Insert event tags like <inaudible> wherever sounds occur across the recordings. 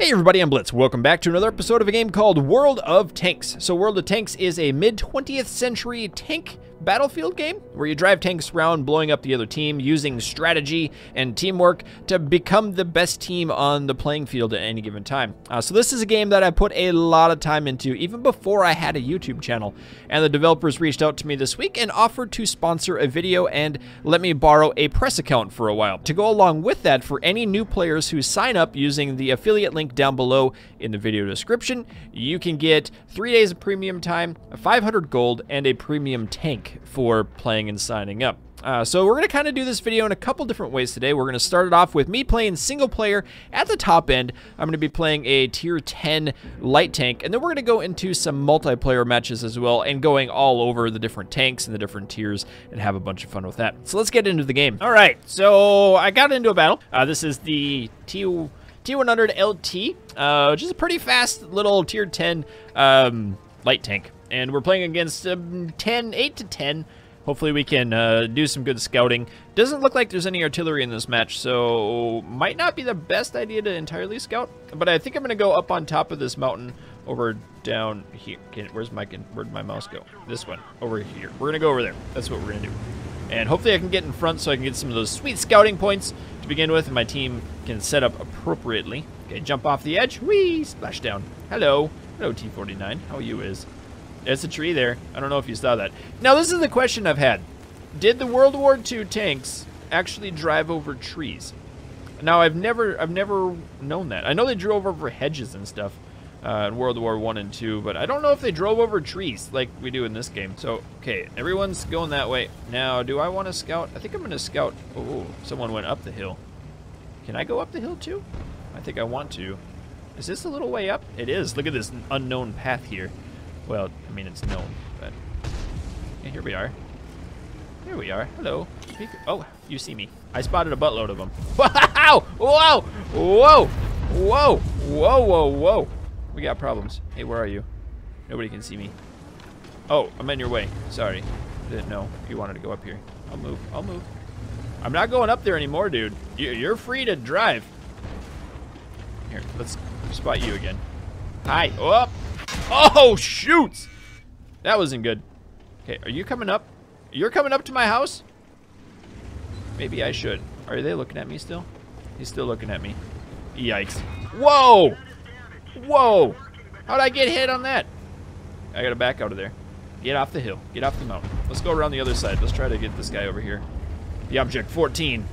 Hey everybody, I'm Blitz. Welcome back to another episode of a game called World of Tanks. So World of Tanks is a mid-20th century tank battlefield game where you drive tanks around blowing up the other team using strategy and teamwork to become the best team on the playing field at any given time. Uh, so this is a game that I put a lot of time into even before I had a YouTube channel and the developers reached out to me this week and offered to sponsor a video and let me borrow a press account for a while. To go along with that for any new players who sign up using the affiliate link down below in the video description, you can get 3 days of premium time, 500 gold, and a premium tank for playing and signing up. Uh, so we're going to kind of do this video in a couple different ways today. We're going to start it off with me playing single player at the top end. I'm going to be playing a tier 10 light tank, and then we're going to go into some multiplayer matches as well and going all over the different tanks and the different tiers and have a bunch of fun with that. So let's get into the game. All right, so I got into a battle. Uh, this is the T T100 LT, uh, which is a pretty fast little tier 10 um, light tank and we're playing against um, 10, 8 to 10. Hopefully we can uh, do some good scouting. Doesn't look like there's any artillery in this match, so might not be the best idea to entirely scout. But I think I'm going to go up on top of this mountain over down here. Can, where's my where'd my mouse go? This one over here. We're gonna go over there. That's what we're gonna do. And hopefully I can get in front so I can get some of those sweet scouting points to begin with, and my team can set up appropriately. Okay, jump off the edge. Whee! Splash down. Hello. Hello, T49. How are you is? There's a tree there. I don't know if you saw that. Now, this is the question I've had. Did the World War II tanks actually drive over trees? Now, I've never, I've never known that. I know they drove over hedges and stuff uh, in World War One and Two, but I don't know if they drove over trees like we do in this game. So, okay, everyone's going that way. Now, do I want to scout? I think I'm going to scout. Oh, someone went up the hill. Can I go up the hill too? I think I want to. Is this a little way up? It is. Look at this unknown path here. Well, I mean, it's known, but... Yeah, here we are. Here we are. Hello. Oh, you see me. I spotted a buttload of them. <laughs> Wow! Whoa! Whoa! Whoa! Whoa, whoa, whoa. We got problems. Hey, where are you? Nobody can see me. Oh, I'm in your way. Sorry. Didn't know you wanted to go up here. I'll move. I'll move. I'm not going up there anymore, dude. You're free to drive. Here, let's spot you again. Hi. Oh, Oh, shoot! That wasn't good. Okay, are you coming up? You're coming up to my house? Maybe I should. Are they looking at me still? He's still looking at me. Yikes. Whoa! Whoa! How'd I get hit on that? I gotta back out of there. Get off the hill. Get off the mountain. Let's go around the other side. Let's try to get this guy over here. The object 14.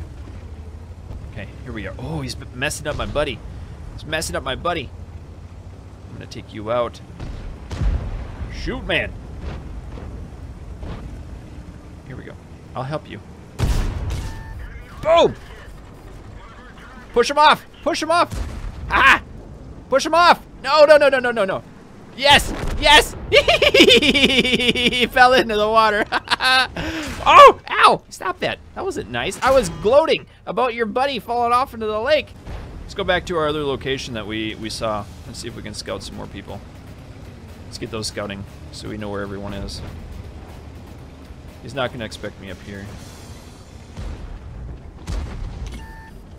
Okay, here we are. Oh, he's messing up my buddy. He's messing up my buddy. I'm gonna take you out. Shoot, man. Here we go. I'll help you. Boom! Push him off! Push him off! Ah! Push him off! No, no, no, no, no, no, no. Yes! Yes! <laughs> he fell into the water. <laughs> oh! Ow! Stop that. That wasn't nice. I was gloating about your buddy falling off into the lake. Let's go back to our other location that we, we saw and see if we can scout some more people. Let's get those scouting so we know where everyone is. He's not going to expect me up here.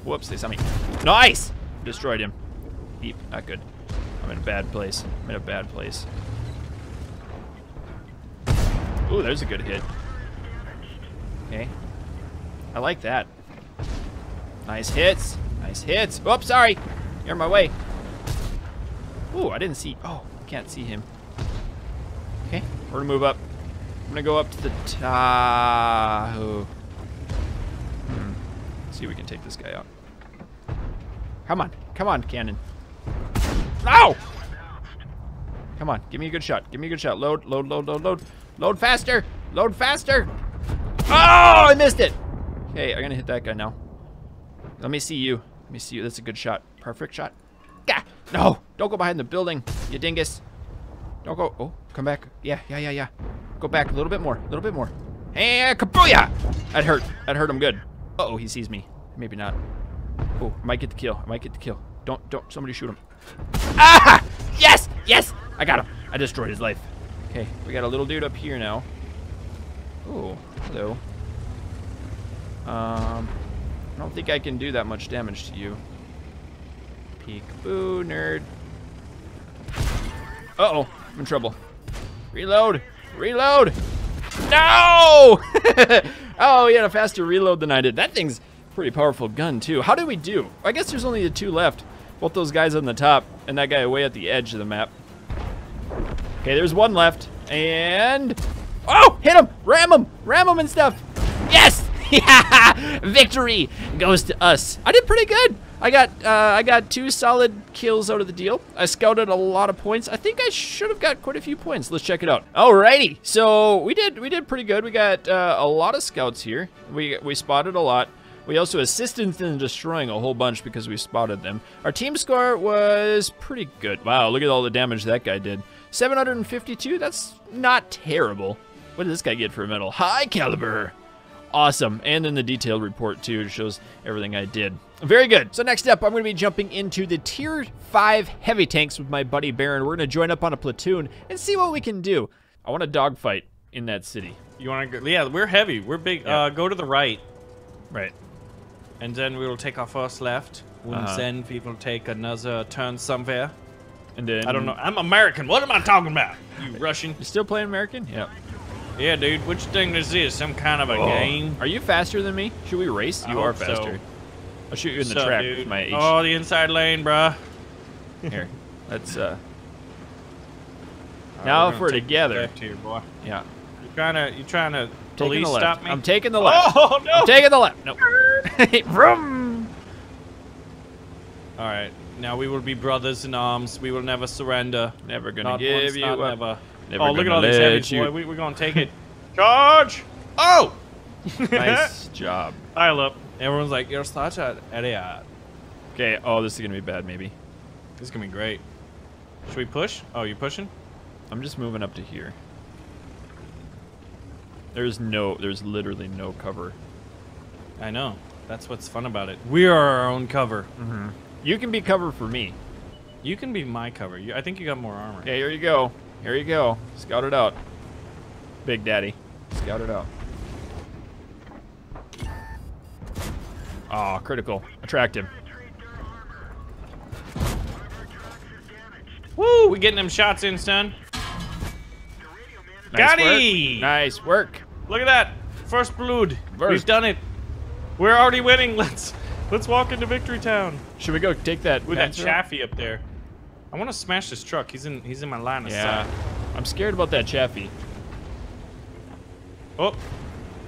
Whoops, they saw me. Nice! Destroyed him. Deep, not good. I'm in a bad place. I'm in a bad place. Ooh, there's a good hit. Okay. I like that. Nice hits. Nice hits. Oops, sorry. You're in my way. Ooh, I didn't see. Oh, can't see him. Okay, we're gonna move up. I'm gonna go up to the top. Hmm. see if we can take this guy out. Come on, come on, cannon. No! Come on, give me a good shot. Give me a good shot. Load, load, load, load, load. Load faster! Load faster! Oh, I missed it! Okay, I'm gonna hit that guy now. Let me see you. Let me see you. That's a good shot. Perfect shot. Gah! No! Don't go behind the building, you dingus. Don't go. Oh, come back. Yeah, yeah, yeah, yeah. Go back a little bit more. A little bit more. Hey, kabooyah! That hurt. That hurt him good. Uh oh he sees me. Maybe not. Oh, I might get the kill. I might get the kill. Don't, don't. Somebody shoot him. Ah! Yes! Yes! I got him. I destroyed his life. Okay, we got a little dude up here now. Oh, hello. Um, I don't think I can do that much damage to you. Peekaboo, nerd. Uh-oh, I'm in trouble. Reload, reload. No! <laughs> oh, he had a faster reload than I did. That thing's pretty powerful gun, too. How did we do? I guess there's only the two left. Both those guys on the top and that guy way at the edge of the map. Okay, there's one left. And... Oh, hit him! Ram him! Ram him and stuff! Yes! <laughs> Yeah! Victory goes to us. I did pretty good. I got uh, I got two solid kills out of the deal. I scouted a lot of points. I think I should have got quite a few points. Let's check it out. Alrighty, so we did we did pretty good. We got uh, a lot of scouts here. We we spotted a lot. We also assisted in destroying a whole bunch because we spotted them. Our team score was pretty good. Wow, look at all the damage that guy did. 752, that's not terrible. What did this guy get for a medal? High caliber. Awesome. And then the detailed report too it shows everything I did. Very good. So next up, I'm going to be jumping into the Tier 5 heavy tanks with my buddy Baron. We're going to join up on a platoon and see what we can do. I want a dogfight in that city. You want to go? Yeah, we're heavy. We're big. Yeah. Uh, go to the right, Right. and then we will take our first left. And Uh-huh. then we will take another turn somewhere. And then I don't know. I'm American. What am I talking about? You Russian? You still playing American? Yeah. Yeah, dude. Which thing is this? Some kind of a game? Are you faster than me? Should we race? I You are hope so. faster. I'll shoot you in the Sup, track dude? with my H. Oh, the inside lane, bruh. Here. Let's uh Alright, Now we're if we're take together. left here, boy. yeah. You trying to? You trying to Taking police the left. stop me? I'm taking the left. Oh <laughs> no! I'm taking the left. Nope. <laughs> Vroom. All right. Now we will be brothers in arms. We will never surrender. Never gonna Not give once, you not up. never. Never oh, look at all these let heavies, you- boy. We, we're gonna take it. <laughs> Charge! Oh! <laughs> Nice job. Pile up. Everyone's like, "You're such an idiot." Okay. Oh, this is gonna be bad. Maybe. This is gonna be great. Should we push? Oh, you pushing? I'm just moving up to here. There's no. There's literally no cover. I know. That's what's fun about it. We are our own cover. Mm-hmm. You can be cover for me. You can be my cover. You, I think you got more armor. Okay. Here you go. Here you go. Scout it out. Big Daddy. Scout it out. Oh, critical. Attract him. Woo! We getting them shots in, son. Nice Got work. Nice work. Look at that. First blood. We've done it. We're already winning. <laughs> Let's let's walk into Victory Town Should we go take that? with that Chaffee up there. I want to smash this truck. He's in he's in my line of Yeah. sight. I'm scared about that Chaffee. Oh,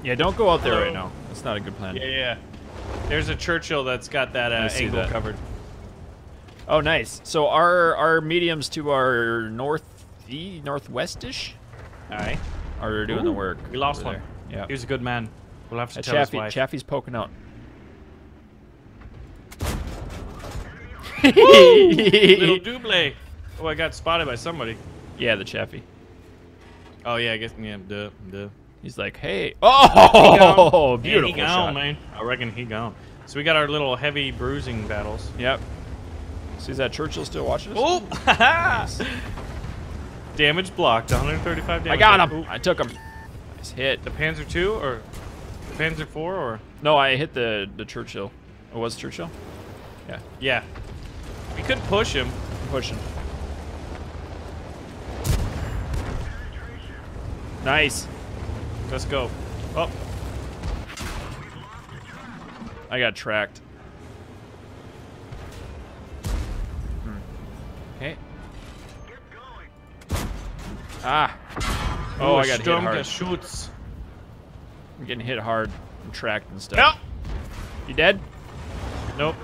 Yeah, don't go out there Hello. right now. That's not a good plan. yeah, yeah. There's a Churchill that's got that uh, angle that. covered. Oh, nice. So our our mediums to our north e northwestish All right. are doing the work. We lost one. there. Yeah. He was a good man. We'll have to That tell his wife. Chaffee's poking out. Little double. Oh, I got spotted by somebody. yeah, the Chaffee. Oh yeah, I guess yeah, duh, duh. He's like, hey, oh, He beautiful Yeah, he shot. man. I reckon he gone. So we got our little heavy bruising battles. Yep. See, is that Churchill still watching us? Oh! <laughs> damage blocked. 135 damage. I got him. Ooh. I took him. Nice hit. The Panzer two or the Panzer four or No, I hit the the Churchill. It was Churchill. Yeah, yeah. We could push him. I'm pushing. Nice. Let's go. Oh, I got tracked. Hmm. Okay. Ah. Oh, I got hit hard. Geschütz. I'm getting hit hard. I'm tracked and stuff. Help! You dead? Nope.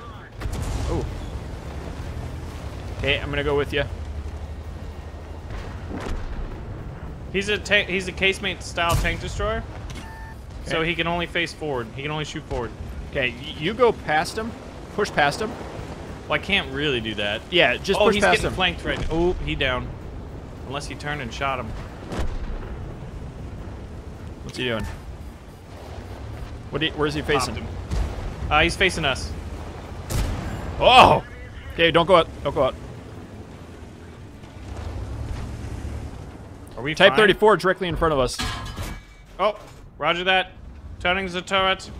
Oh. Okay, I'm gonna go with you. He's a he's a casemate style tank destroyer. So he can only face forward. He can only shoot forward. Okay, you go past him. Push past him. Well, I can't really do that. Yeah, just oh, push he's past getting him. flanked right now. Oh, he down. Unless he turned and shot him. What's he doing? What? He, where's he facing? Him. Uh, he's facing us. Oh! Okay, don't go out. Don't go out. We Type fine? 34 directly in front of us. Oh, roger that. Turning the turret.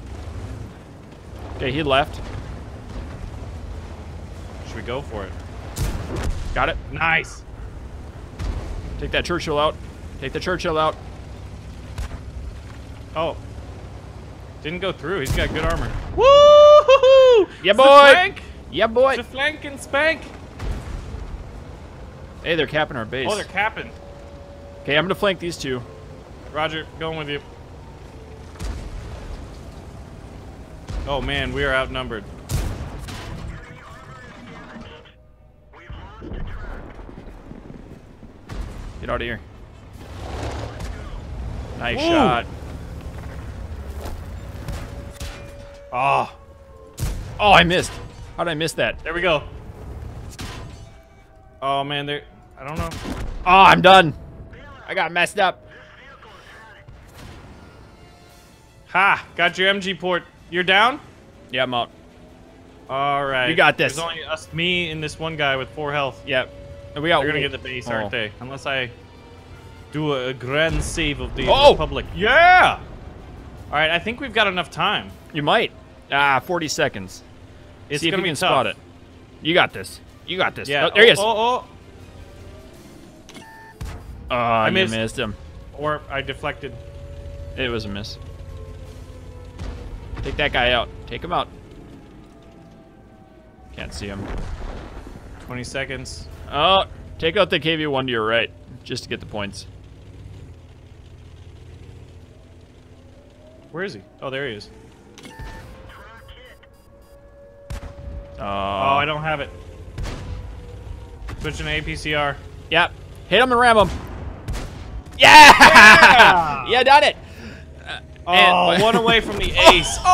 Okay, he left. Should we go for it. Got it. Nice. Take that Churchill out. Take the Churchill out. Oh. Didn't go through. He's got good armor. Woo! Yeah, It's the boy. flank. Yeah, boy. A flank and spank. Hey, they're capping our base. Oh, they're capping. Okay, I'm gonna flank these two. Roger, going with you. Oh man, we are outnumbered. Get out of here. Nice Woo. shot. Ah, Oh, I missed. How did I miss that? there we go. Oh man, they're. I don't know. Oh, I'm done. I got messed up. Ha! Got your MG port. You're down. Yeah, I'm out. All right. You got this. There's only us, me, and this one guy with four health. Yep. And we got. They're gonna get the base, Oh. aren't they? Unless I do a, a grand save of the Oh! Republic. Yeah. All right, I think we've got enough time. You might. Ah, 40 seconds. It's See if gonna you can tough. spot it. You got this. You got this. Yeah. Oh, there he is. Oh, oh, Oh, I missed. missed him. Or I deflected. It was a miss. Take that guy out. Take him out. Can't see him. 20 seconds. Oh, take out the KV-1 to your right, just to get the points. Where is he? Oh, there he is. Oh, Oh, I don't have it. Switching to APCR. Yep. Hit him and ram him. Yeah! Yeah, done it. Oh, And- <laughs> one away from the <laughs> ace. <laughs>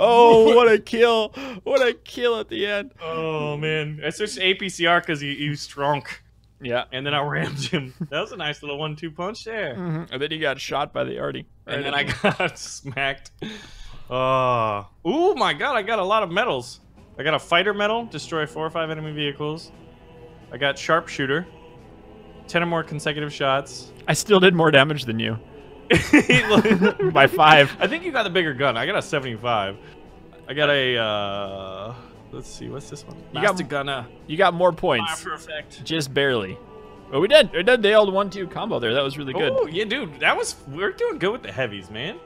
Oh, what a kill. What a kill at the end. oh man, I switched to APCR because he, he was drunk, Yeah. and then I rammed him. That was a nice little one-two punch there. Mhm. And then he got shot by the Artie. And then I got smacked. Oh, ooh my god! I got a lot of medals. I got a fighter medal, destroy four or five enemy vehicles. I got sharpshooter, ten or more consecutive shots. I still did more damage than you. <laughs> By five. I think you got the bigger gun. I got a 75. I got a. uh Let's see, what's this one? You got- Master gunner. You got more points. for effect. Just barely. But we did. We did the old one-two combo there. That was really good. Oh yeah, dude, that was. We're doing good with the heavies, man.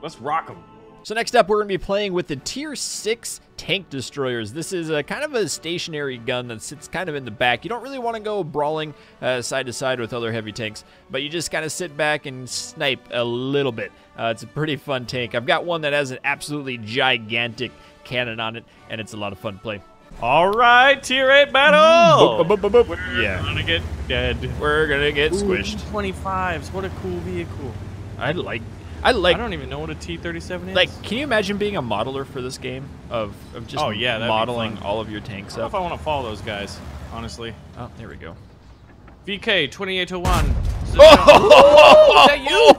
Let's rock them. So next up, we're going to be playing with the Tier 6 tank destroyers. This is a kind of a stationary gun that sits kind of in the back. You don't really want to go brawling uh, side to side with other heavy tanks, but you just kind of sit back and snipe a little bit. Uh, it's a pretty fun tank. I've got one that has an absolutely gigantic cannon on it, and it's a lot of fun to play. All right, tier eight battle. Boop, boop, boop, boop. We're Yeah. gonna get dead. We're going to get squished. 25s. What a cool vehicle. I like, I like, I don't even know what a T37 is. like, can you imagine being a modeler for this game? Of, of just Oh, yeah, modeling all of your tanks I don't know up? if I want to follow those guys, honestly. Oh, there we go. VK 2801. <laughs> Oh, is that you?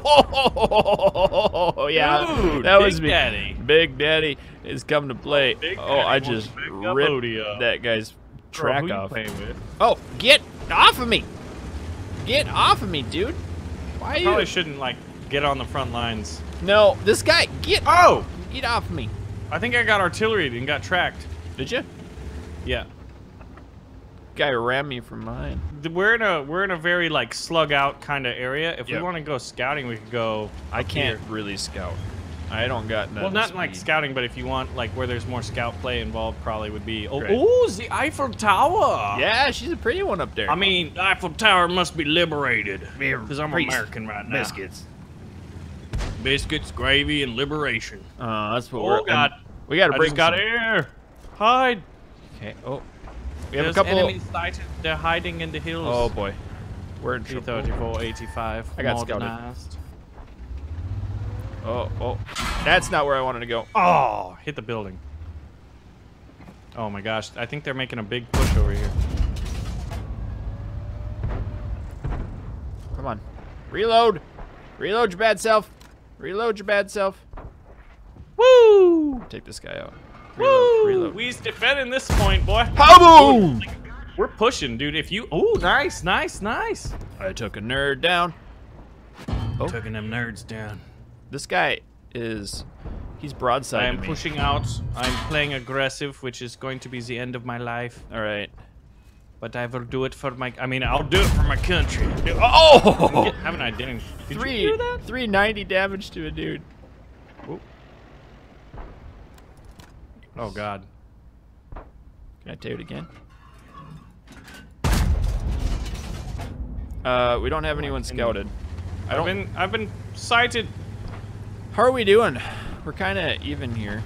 Oh, <laughs> yeah, Dude, that Big was me. Daddy. Big Daddy is coming to play. Oh, Big oh, Daddy I just to pick up ripped that guy's track off. Oh, get off of me! Get off of me, dude! Why are Probably you? shouldn't like get on the front lines. No, this guy, get Oh, get off me! I think I got artillery and got tracked. Did you? Yeah. Guy rammed me from mine. We're in a we're in a very like slug out kind of area. If Yep. we want to go scouting, we could go. I can't here. really scout. I don't got none. Well, not like scouting, but if you want like where there's more scout play involved, probably would be. Oh, Right. ooh, the Eiffel Tower. Yeah, she's a pretty one up there. I mean, Eiffel Tower must be liberated. Because I'm priest. American right now. biscuits. Biscuits, gravy, and liberation. Uh, that's what Oh, we're. God. We got to I bring. just got some- air. Hide. Okay. Oh, we have There's a couple. enemies sighted. They're hiding in the hills. Oh boy, we're in trouble. T-34, 85. I got scouted. modernized. Oh, oh, that's not where I wanted to go. Oh, hit the building. Oh my gosh, I think they're making a big push over here. Come on, reload, reload your bad self, reload your bad self. Woo! Take this guy out. Woo! Reload, reload. We's defending this point, boy. Boom! We're pushing, dude. If you, oh, nice, nice, nice. I took a nerd down. Oh. Taking them nerds down. This guy is He's broadside. I am me. pushing out. I'm playing aggressive, which is going to be the end of my life. All right. But I will do it for my. I mean, I'll do it for my country. Oh! Get- haven't I? Didn't. Did Three, you do that? 390 damage to a dude. Oh God. Can I do it again? Uh, we don't have anyone scouted. I I've been. I've been sighted. How are we doing? We're kind of even here.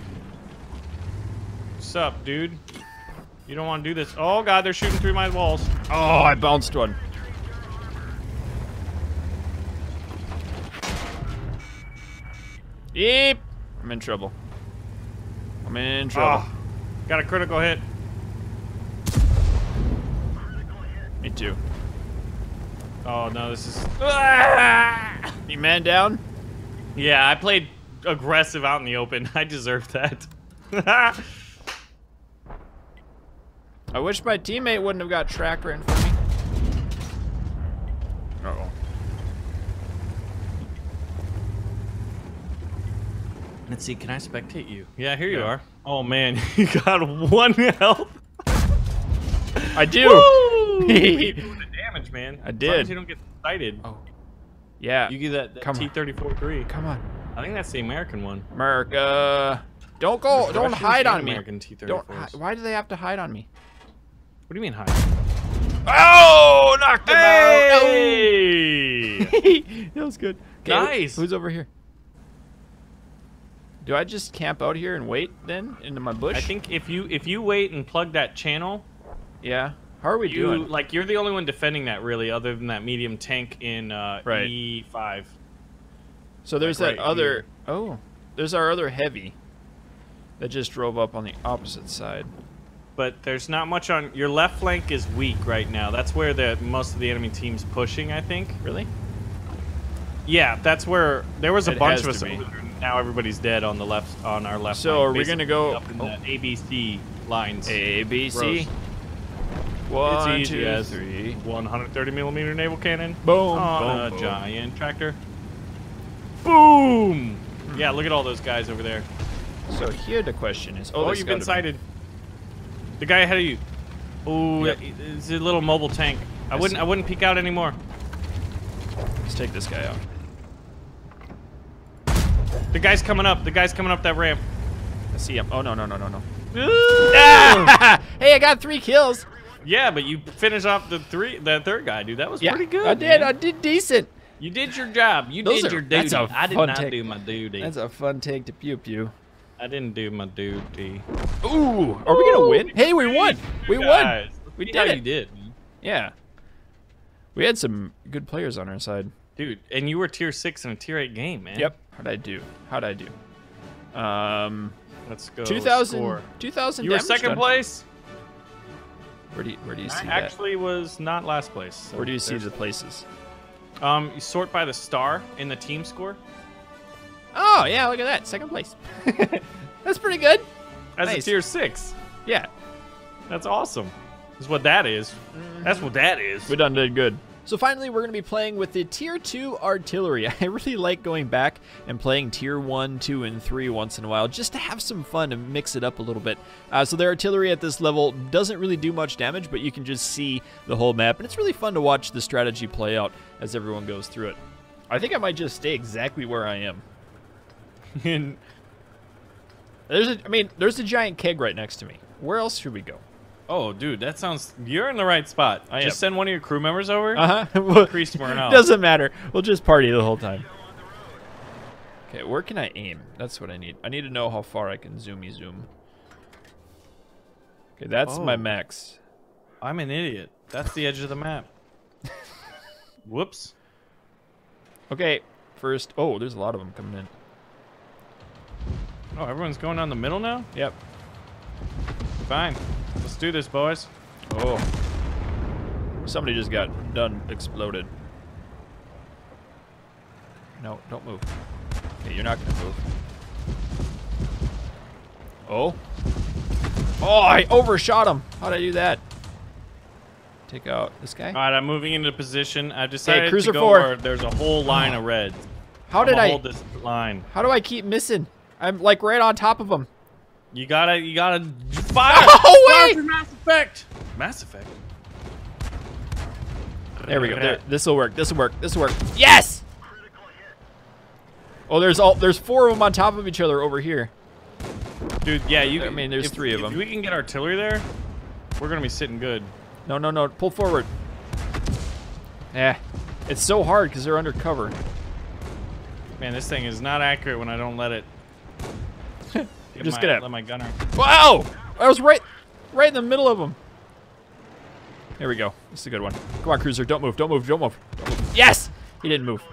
What's up, dude? You don't want to do this. Oh God, they're shooting through my walls. Oh, I bounced one. Yep. I'm in trouble. I'm in trouble. Oh, got a critical hit. Me too. Oh no, this is. <laughs> You man down? Yeah, I played aggressive out in the open. <laughs> I deserve that. <laughs> I wish my teammate wouldn't have got tracked right in front of me. Uh oh. Let's see, can I spectate you? Yeah, here you Yeah. are. Oh man, <laughs> you got one health. I do. Woo! <laughs> you doing the damage, man. I As long did. as you don't get sighted. Oh. Yeah. You get that, that Come. T-34-3. Come on. I think that's the American one. America. Don't go. The Don't Russians hide on me. American T-34s. Don't. Why do they have to hide on me? What do you mean hide? Oh, knocked him Hey! out. <laughs> that was good. 'Kay, wh- Nice. Who's over here? Do I just camp out here and wait then into my bush? I think if you if you wait and plug that channel, Yeah. How are we you doing? like you're the only one defending that really, other than that medium tank in uh, Right. E5. So there's like that right other. here. Oh, there's our other heavy. That just drove up on the opposite side. But there's not much on your left flank is weak right now. That's where the most of the enemy team's pushing, I think. Really? Yeah, that's where there was a It bunch of us. to be. over there. Now everybody's dead on the left on our left. So flank, are we gonna go- up in oh. the ABC lines? A B C. Gross. One, it's easy two, as three. 130 millimeter naval cannon Boom. on a boom, boom. giant tractor. Boom! Yeah, look at all those guys over there. So here the question is. Oh, Oh, you've been gotta be- sighted. The guy ahead of you. Oh, Yep. it's a little mobile tank. I I wouldn't. see. I wouldn't peek out anymore. Let's take this guy out. The guy's coming up. The guy's coming up that ramp. I see him. Oh no no no no no. Ah! <laughs> hey, I got three kills. Yeah, but you finish off the three, the third guy, dude. That was Yeah, pretty good. I did. man. I did decent. You did your job. You Those did are- your duty. that's a I did not take. do my duty. That's a fun take to pew pew. I didn't do my duty. Ooh, are we gonna win? Hey, we won. We won. We did it. Did. Yeah. We had some good players on our side. dude. And you were tier six in a tier eight game, man. Yep. How'd I do? How'd I do? Um, Let's go. 2000, score. 2000 You were second done. place. Where do you, where do you I see that? actually was not last place. so Where do you see the places? Um, you sort by the star in the team score. Oh, yeah, look at that. Second place. <laughs> That's pretty good. As Nice. a tier six. Yeah, That's awesome. That's what that is. That's what that is. we done did good. So finally, we're going to be playing with the Tier 2 Artillery. <laughs> I really like going back and playing Tier 1, 2, and 3 once in a while, just to have some fun and mix it up a little bit. Uh, so the artillery at this level doesn't really do much damage, but you can just see the whole map, and it's really fun to watch the strategy play out as everyone goes through it. I think I might just stay exactly where I am. And <laughs> There's a, I mean, there's a giant keg right next to me. Where else should we go? oh, dude, that sounds. You're in the right spot. I Just am. send one of your crew members over. <laughs> Uh huh. Increase. <laughs> Doesn't matter. We'll just party the whole time. Okay, where can I aim? That's what I need. I need to know how far I can zoomy zoom. Okay, that's my Oh. max. I'm an idiot. That's the edge of the map. Whoops. Okay, first. Oh, there's a lot of them coming in. Oh, everyone's going down the middle now. Yep. Fine. Let's do this, boys. Oh. Somebody just got done exploded. No, don't move. Okay, you're not gonna move. Oh. Oh, I overshot him. How'd I do that? Take out this guy. All right, I'm moving into position. I decided cruiser to go four. where there's a whole line of reds. How did I'ma I? hold this line? How do I keep missing? I'm like right on top of him. You gotta, you gotta <laughs> fire. Oh, Fire wait! for Mass Effect. Mass Effect. There we go. There, <laughs> this will work. This will work. This will work. Yes! Oh, there's all there's four of them on top of each other over here. Dude, yeah, you. I mean, there's if- three of If them. we can get artillery there, we're gonna be sitting good. No, no, no. Pull forward. Yeah. It's so hard because they're under cover. Man, this thing is not accurate when I don't let it. Get Just my, gonna- let my gunner. Wow! I was right, right in the middle of them. There we go. This is a good one. Come on, cruiser. Don't move. Don't move. Don't move. Don't move. Yes! He didn't move.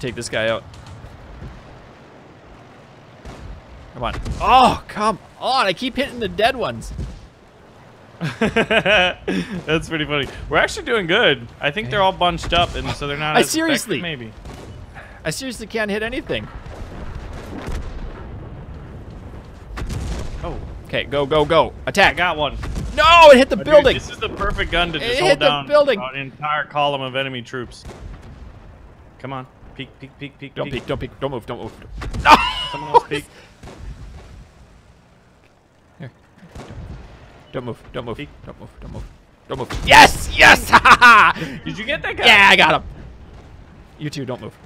Take this guy out. Come on. Oh, come on. I keep hitting the dead ones. <laughs> That's pretty funny. We're actually doing good. I think they're all bunched up, and so they're not. I as seriously- maybe. I seriously can't hit anything. Oh, Okay, go, go, go. I Attack. got one. No, it hit the oh, Dude, building. this is the perfect gun to It just hit hold the down building. an entire column of enemy troops. Come on, peek, peek, peek, peek, Don't peek, don't peek, don't move, don't move. <laughs> Someone else peek. Here. Don't move, don't move, Peek. don't move, don't move, don't move. Yes, yes! Ha ha ha! Did you get that guy? Yeah, I got him. You two, don't move.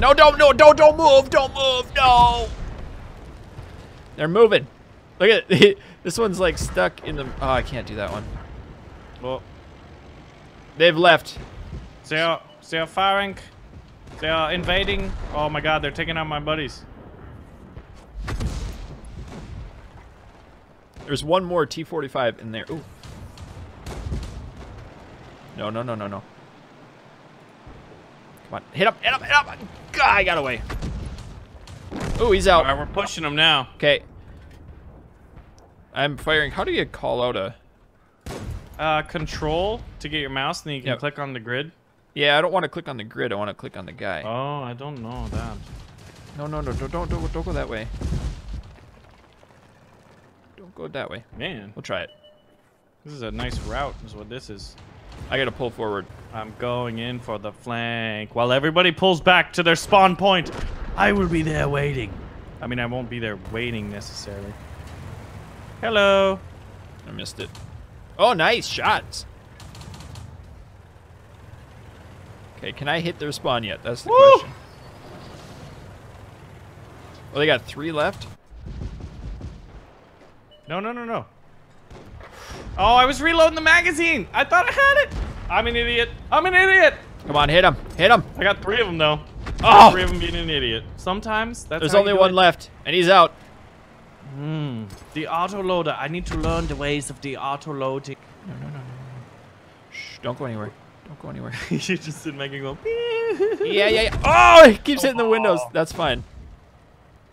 No, don't, no, don't, don't move, don't move, no. They're moving. Look at it. <laughs> This one's like stuck in the. Oh, I can't do that one. Well, They've left. they are, they are firing. They are invading. Oh my god, they're taking out my buddies. There's one more T-45 in there. Ooh. No, no, no, no, no. Come on, hit up, hit up, hit up. God, I got away. Ooh, he's out. right, we're pushing him now. Okay. I'm firing. How do you call out a? Uh, control to get your mouse, and then you can Yep. click on the grid. Yeah, I don't want to click on the grid. I want to click on the guy. Oh, I don't know that. No, no, no, don't, don't, don't, don't go that way. Don't go that way. Man, We'll try it. this is a nice route. Is what this is. I gotta pull forward. I'm going in for the flank. While everybody pulls back to their spawn point, I will be there waiting. I mean, I won't be there waiting necessarily. Hello. I missed it. Oh, nice shots. Okay, can I hit their spawn yet? That's the Woo! question. Oh, they got three left. No, no, no, no. Oh, I was reloading the magazine. I thought I had it. I'm an idiot. I'm an idiot. Come on, hit him, hit him. I got three of them though. Oh! Three of them being an idiot. Sometimes that's. There's only one it. left, and he's out. Hmm. The autoloader. I need to learn the ways of the autoloading. No, no, no, no, no. Shh, don't go anywhere. Don't go anywhere. <laughs> you just sit and go. yeah, yeah, yeah. Oh, he keeps hitting the windows. That's fine.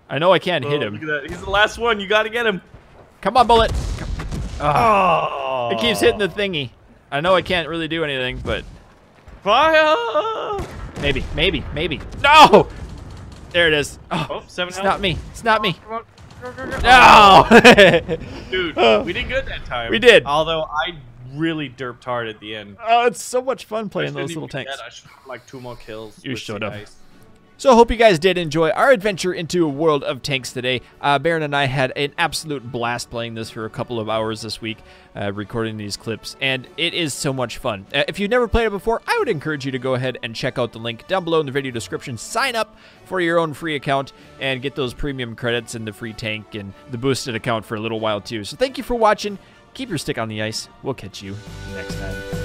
I know I can't hit Oh, him. Look at that. He's the last one. You got to get him. Come on, bullet. Come- Oh. It keeps hitting the thingy. I know I can't really do anything, but Fire! Maybe, maybe, maybe. No! There it is. Oh, Oh, seven it's health. not me. It's not me. Come on. Go, go, go. Oh, No! Dude, we did good that time. We did. Although I really derped hard at the end. oh, it's so much fun playing those little tanks. dead. I should have like two more kills. You with should the have. So I hope you guys did enjoy our adventure into a world of tanks today. Uh, Baron and I had an absolute blast playing this for a couple of hours this week, uh, recording these clips, and it is so much fun. Uh, if you've never played it before, I would encourage you to go ahead and check out the link down below in the video description. Sign up for your own free account and get those premium credits and the free tank and the boosted account for a little while too. So thank you for watching. Keep your stick on the ice. We'll catch you next time.